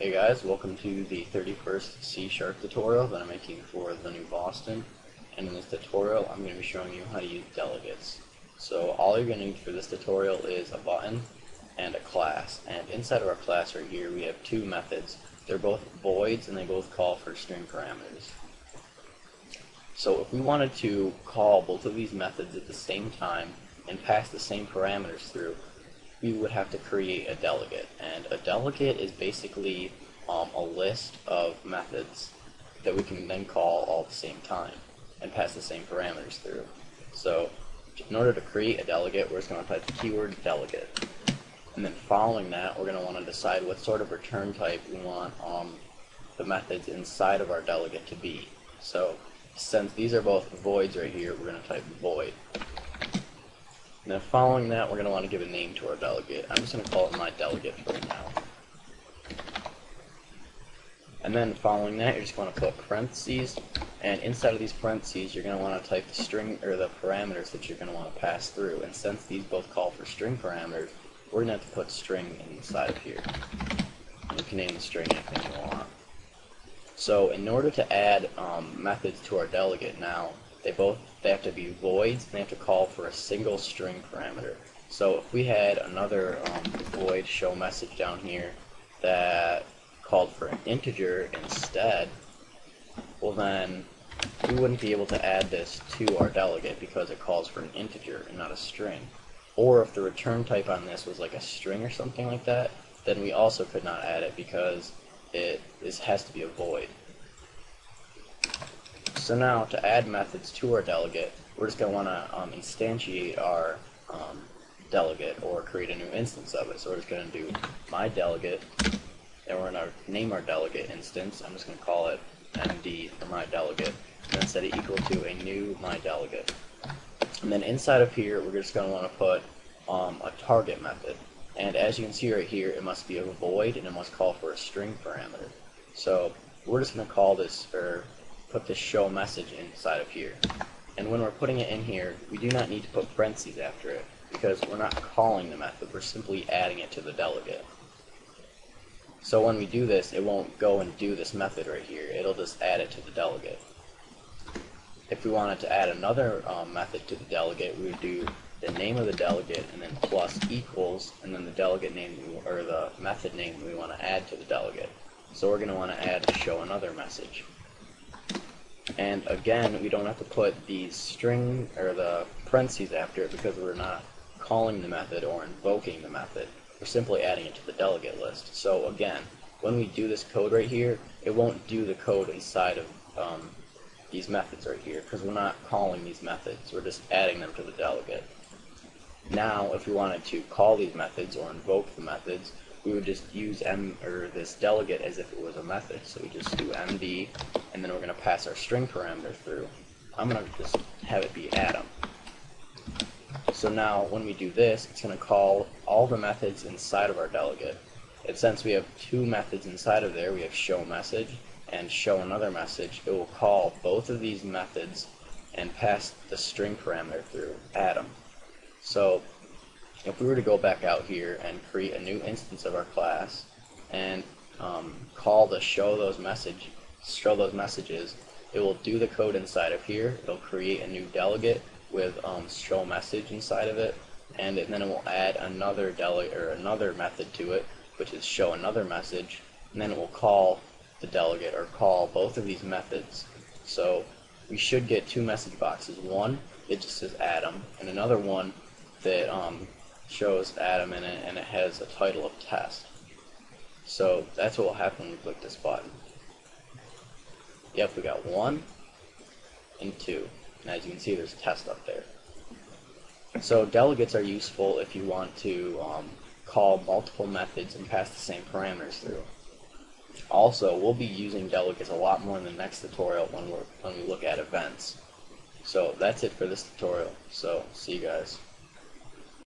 Hey guys, welcome to the 31st C Sharp tutorial that I'm making for the new Boston. And in this tutorial, I'm going to be showing you how to use delegates. So all you're going to need for this tutorial is a button and a class. And inside of our class right here, we have two methods. They're both voids and they both call for string parameters. So if we wanted to call both of these methods at the same time and pass the same parameters through, we would have to create a delegate. And a delegate is basically um, a list of methods that we can then call all at the same time and pass the same parameters through. So in order to create a delegate, we're just going to type the keyword delegate. And then following that, we're going to want to decide what sort of return type we want um, the methods inside of our delegate to be. So since these are both voids right here, we're going to type void. Now following that, we're going to want to give a name to our delegate. I'm just going to call it my delegate for now. And then following that, you're just going to put parentheses, and inside of these parentheses, you're going to want to type the string or the parameters that you're going to want to pass through. And since these both call for string parameters, we're going to have to put string inside of here. You can name the string anything you want. So in order to add um, methods to our delegate now, they both they have to be voids and they have to call for a single string parameter. So if we had another um, void show message down here that called for an integer instead, well then we wouldn't be able to add this to our delegate because it calls for an integer and not a string. Or if the return type on this was like a string or something like that, then we also could not add it because it is, has to be a void. So now to add methods to our delegate, we're just going to want to um, instantiate our um, delegate or create a new instance of it. So we're just going to do my delegate, and we're going to name our delegate instance. I'm just going to call it MD for my delegate, and then set it equal to a new my delegate. And then inside of here, we're just going to want to put um, a target method. And as you can see right here, it must be a void, and it must call for a string parameter. So we're just going to call this, or put this show message inside of here. And when we're putting it in here, we do not need to put parentheses after it because we're not calling the method, we're simply adding it to the delegate. So when we do this, it won't go and do this method right here, it'll just add it to the delegate. If we wanted to add another um, method to the delegate, we would do the name of the delegate and then plus equals and then the delegate name or the method name we want to add to the delegate. So we're going to want to add show another message. And again, we don't have to put the string or the parentheses after it because we're not calling the method or invoking the method. We're simply adding it to the delegate list. So again, when we do this code right here, it won't do the code inside of um, these methods right here because we're not calling these methods. We're just adding them to the delegate. Now, if we wanted to call these methods or invoke the methods, we would just use m or this delegate as if it was a method. So we just do md, and then we're going to pass our string parameter through. I'm going to just have it be Adam. So now when we do this, it's going to call all the methods inside of our delegate. And since we have two methods inside of there, we have show message and show another message, it will call both of these methods and pass the string parameter through Adam. So if we were to go back out here and create a new instance of our class and um, call the show those message show those messages it will do the code inside of here. It'll create a new delegate with um, show message inside of it. And then it will add another delegate or another method to it which is show another message. And then it will call the delegate or call both of these methods. So we should get two message boxes. One it just says Adam and another one that um, shows Adam in it, and it has a title of test. So that's what will happen when we click this button. Yep, we got one and two. And as you can see, there's test up there. So delegates are useful if you want to um, call multiple methods and pass the same parameters through. Also, we'll be using delegates a lot more in the next tutorial when, we're, when we look at events. So that's it for this tutorial. So, see you guys.